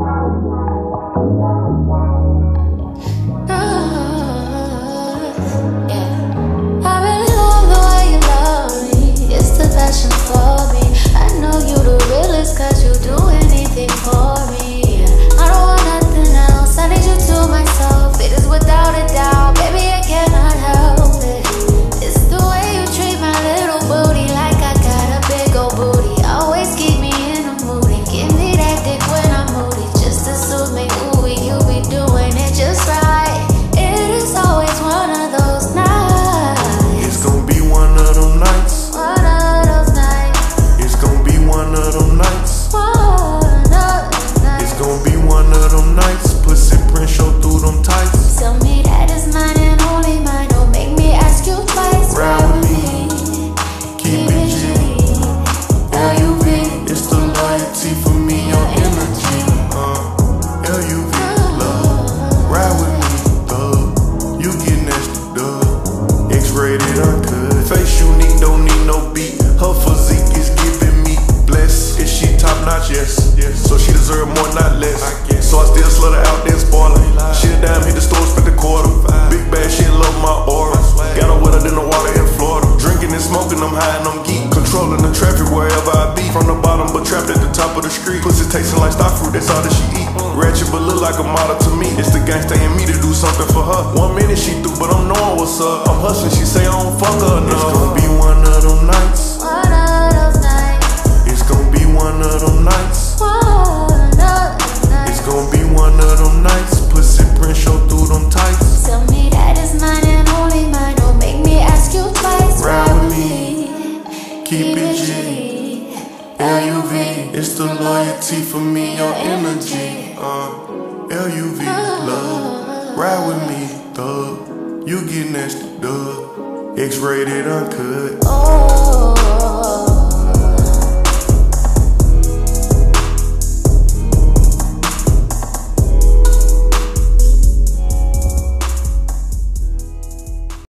Música yes. yes. So she deserve more, not less. I so I still slut her out, then spoil her. She a dime, hit the store, spent the quarter. Big bad, she in love my aura. Got her wetter than the water in Florida. Drinking and smoking, I'm high and I'm geek. Controlling the traffic wherever I be. From the bottom, but trapped at the top of the street. Pussy tasting like star fruit, that's all that she eat. Ratchet, but look like a model to me. It's the gangsta in me to do something for her. One what's up. I'm hustling, she say I don't fuck her enough. It's gonna be one of them nights. One of those nights. It's gonna be one of them nights. One of those nights. It's gonna be one of them nights. Pussy print show through them tights. Tell me that it's mine and only mine. Don't make me ask you twice. Ride with me. Keep it G. LUV. It's the loyalty for me, your energy. Uh, LUV, love. Ride with me, thug. You get nasty, dub. X rated, uncut. Oh.